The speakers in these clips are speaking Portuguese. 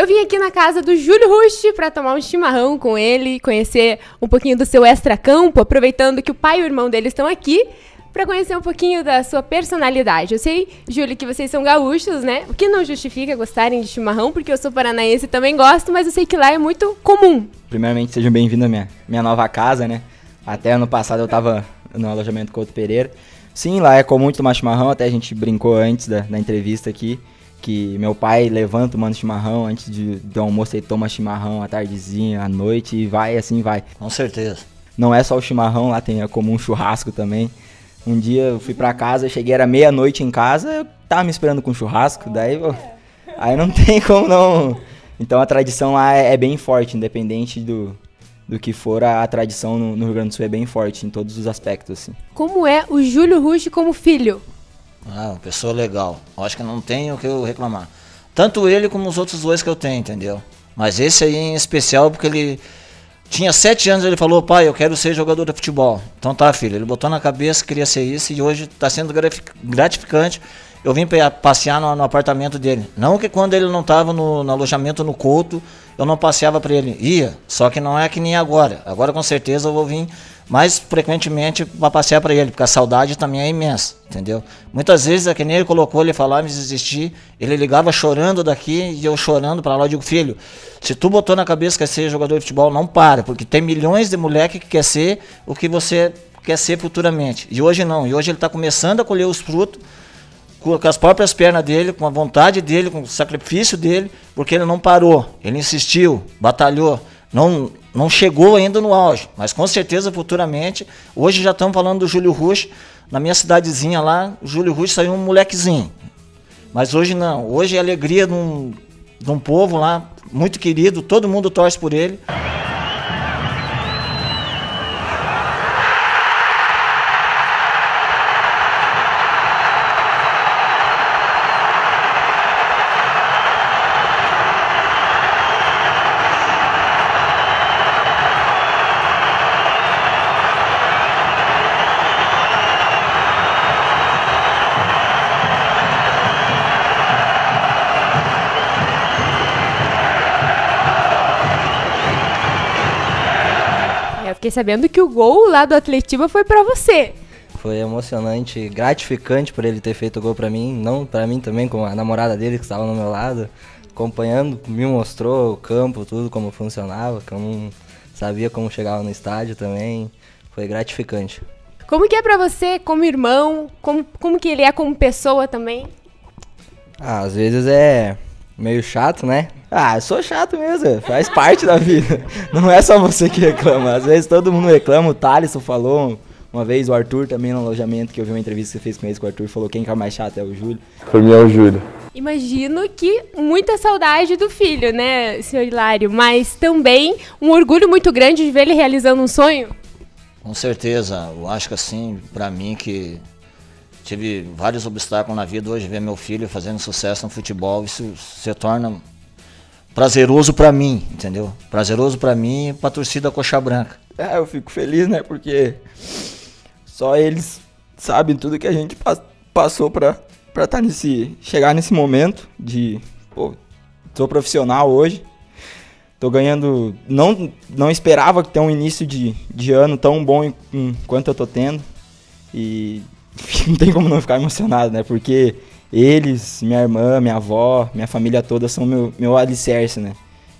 Eu vim aqui na casa do Júlio Rush para tomar um chimarrão com ele, conhecer um pouquinho do seu extra-campo, aproveitando que o pai e o irmão dele estão aqui, para conhecer um pouquinho da sua personalidade. Eu sei, Júlio, que vocês são gaúchos, né? O que não justifica gostarem de chimarrão, porque eu sou paranaense e também gosto, mas eu sei que lá é muito comum. Primeiramente, sejam bem-vindos à minha, minha nova casa, né? Até ano passado eu estava no alojamento Couto Pereira. Sim, lá é comum tomar chimarrão, até a gente brincou antes da, da entrevista aqui que meu pai levanta tomando chimarrão antes de, do almoço ele toma chimarrão à tardezinha, à noite e vai assim vai. Com certeza. Não é só o chimarrão, lá tem é comum churrasco também. Um dia eu fui para casa, cheguei era meia-noite em casa, eu tava me esperando com churrasco, daí eu, aí não tem como não. Então a tradição lá é, é bem forte, independente do, do que for, a, a tradição no, no, Rio Grande do Sul é bem forte em todos os aspectos assim. Como é o Júlio Rush como filho? Ah, uma pessoa legal. Eu acho que não tem o que eu reclamar. Tanto ele como os outros dois que eu tenho, entendeu? Mas esse aí em especial porque ele tinha sete anos ele falou, pai, eu quero ser jogador de futebol. Então tá, filho. Ele botou na cabeça que queria ser isso e hoje está sendo gratificante. Eu vim passear no, no, apartamento dele. Não que quando ele não estava no, no, alojamento no Couto, eu não passeava para ele. Ia, só que não é que nem agora. Agora com certeza eu vou vir mais frequentemente para passear para ele, porque a saudade também é imensa, entendeu? Muitas vezes, é que nem ele colocou, ele falava me desistir, ele ligava chorando daqui e eu chorando para lá. Eu digo, filho, se tu botou na cabeça que quer ser jogador de futebol, não para, porque tem milhões de moleque que quer ser o que você quer ser futuramente. E hoje não, e hoje ele está começando a colher os frutos com as próprias pernas dele, com a vontade dele, com o sacrifício dele, porque ele não parou, ele insistiu, batalhou não, não chegou ainda no auge, mas com certeza futuramente. Hoje já estamos falando do Júlio Rush. Na minha cidadezinha lá, o Júlio Rush saiu um molequezinho. Mas hoje não. Hoje é a alegria de um, de um povo lá, muito querido, todo mundo torce por ele. Fiquei sabendo que o gol lá do Atletiba foi para você. Foi emocionante, gratificante por ele ter feito o gol para mim, não para mim também, com a namorada dele que estava no meu lado, acompanhando, me mostrou o campo, tudo como funcionava, que eu não sabia como chegava no estádio também. Foi gratificante. Como que é para você como irmão? Como, como que ele é como pessoa também? Ah, às vezes é meio chato, né? Ah, eu sou chato mesmo, faz parte da vida. Não é só você que reclama. Às vezes todo mundo reclama, o Thaleson falou uma vez, o Arthur também no alojamento, que eu vi uma entrevista que você fez com ele, que o Arthur falou quem que é mais chato é o Júlio. Por mim é o Júlio. Imagino que muita saudade do filho, né, senhor Hilário? Mas também um orgulho muito grande de ver ele realizando um sonho? Com certeza, eu acho que assim, para mim que tive vários obstáculos na vida. Hoje ver meu filho fazendo sucesso no futebol, isso se torna prazeroso para mim, entendeu? Prazeroso para mim e pra torcida Coxa Branca. É, eu fico feliz, né? Porque só eles sabem tudo que a gente passou pra estar tá nesse. chegar nesse momento de. Pô, sou profissional hoje. Tô ganhando. Não, não esperava ter um início de, de ano tão bom quanto eu tô tendo. E não tem como não ficar emocionado, né? Porque eles, minha irmã, minha avó, minha família toda são meu, meu alicerce, né?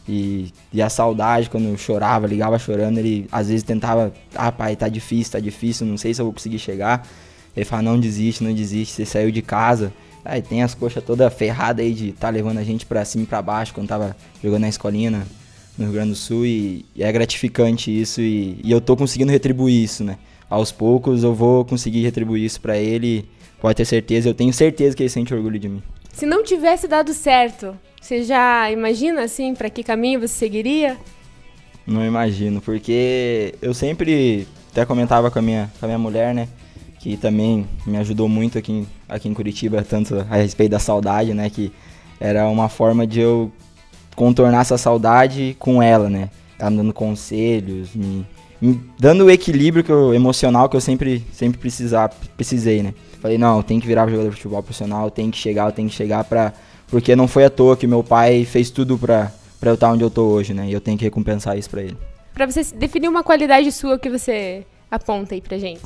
E, e a saudade, quando eu chorava, ligava chorando, ele às vezes tentava, ah pai, tá difícil, tá difícil, não sei se eu vou conseguir chegar. Ele fala, não desiste, não desiste, você saiu de casa. Aí tem as coxas toda ferrada aí de tá levando a gente pra cima e pra baixo quando tava jogando na escolinha no Rio Grande do Sul e, e é gratificante isso e, e eu tô conseguindo retribuir isso, né? Aos poucos eu vou conseguir retribuir isso para ele. Pode ter certeza, eu tenho certeza que ele sente orgulho de mim. Se não tivesse dado certo, você já imagina assim para que caminho você seguiria? Não imagino, porque eu sempre até comentava com a minha, com a minha mulher, né? Que também me ajudou muito aqui, em, aqui em Curitiba, tanto a respeito da saudade, né? Que era uma forma de eu contornar essa saudade com ela, né? Ela me dando conselhos, me, dando o equilíbrio que eu, emocional que eu sempre, sempre precisar, precisei, né? Falei, não, tem que virar jogador de futebol profissional, tem que chegar, tem que chegar pra porque não foi à toa que meu pai fez tudo pra, pra eu estar onde eu tô hoje, né? E eu tenho que recompensar isso pra ele. Pra você definir uma qualidade sua que você aponta aí pra gente.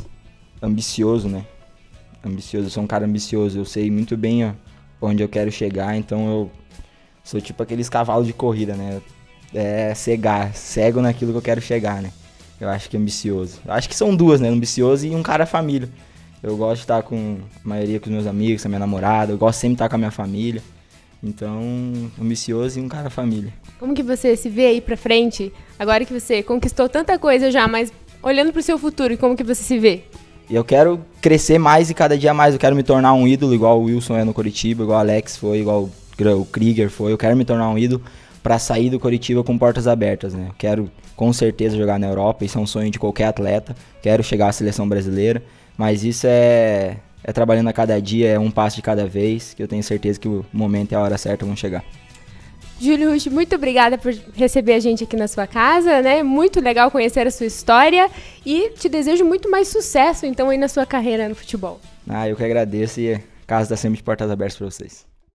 Ambicioso, né? Ambicioso, eu sou um cara ambicioso, eu sei muito bem ó, onde eu quero chegar, então eu sou tipo aqueles cavalos de corrida, né? É cegar, cego naquilo que eu quero chegar, né? Eu acho que é ambicioso. Acho que são duas, né? Ambicioso e um cara família. Eu gosto de estar com a maioria com os meus amigos, com a minha namorada, eu gosto sempre de estar com a minha família. Então, ambicioso e um cara família. Como que você se vê aí pra frente, agora que você conquistou tanta coisa já, mas olhando pro seu futuro, como que você se vê? Eu quero crescer mais e cada dia mais. Eu quero me tornar um ídolo, igual o Wilson é no Curitiba, igual o Alex foi, igual o Krieger foi. Eu quero me tornar um ídolo para sair do Curitiba com portas abertas, né? Quero com certeza jogar na Europa, isso é um sonho de qualquer atleta. Quero chegar à seleção brasileira, mas isso é é trabalhando a cada dia, é um passo de cada vez, que eu tenho certeza que o momento e a hora certa vão chegar. Júlio Rush, muito obrigada por receber a gente aqui na sua casa, né? Muito legal conhecer a sua história e te desejo muito mais sucesso, então, aí na sua carreira no futebol. Ah, eu que agradeço e a casa está sempre de portas abertas para vocês.